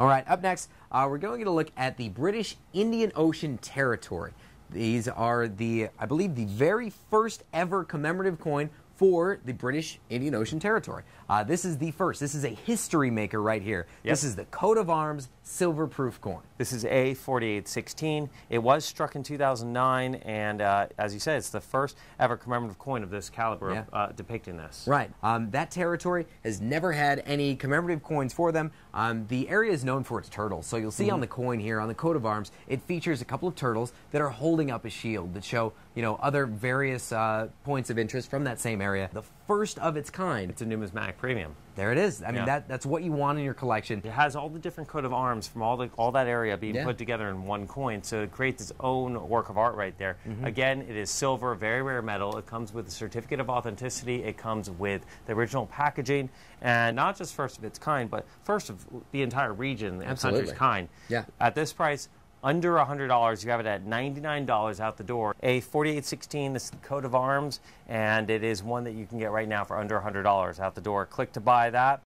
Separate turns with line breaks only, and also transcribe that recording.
All right, up next, uh, we're going to look at the British Indian Ocean Territory. These are the, I believe, the very first ever commemorative coin for the British Indian Ocean Territory. Uh, this is the first. This is a history maker right here.
Yep.
This is the coat of arms silver proof coin.
This is A4816. It was struck in 2009, and uh, as you said, it's the first ever commemorative coin of this caliber
Yeah.
uh, depicting this.
Right. Um, that territory has never had any commemorative coins for them. Um, the area is known for its turtles. So you'll see
Mm-hmm.
on the coin here, on the coat of arms, it features a couple of turtles that are holding up a shield that show, you know, other various uh, points of interest from that same area. The first of its kind.
It's a numismatic premium.
There it is. I mean,
Yeah.
that, that's what you want in your collection.
It has all the different coat of arms from all the all that area being
Yeah.
put together in one coin, so it creates its own work of art right there. Mm-hmm. Again, it is silver, very rare metal. It comes with a certificate of authenticity. It comes with the original packaging, and not just first of its kind, but first of the entire region and
Absolutely.
country's kind.
Yeah.
At this price. Under $100, you have it at $99 out the door. A 4816, this is the coat of arms, and it is one that you can get right now for under $100 out the door. Click to buy that.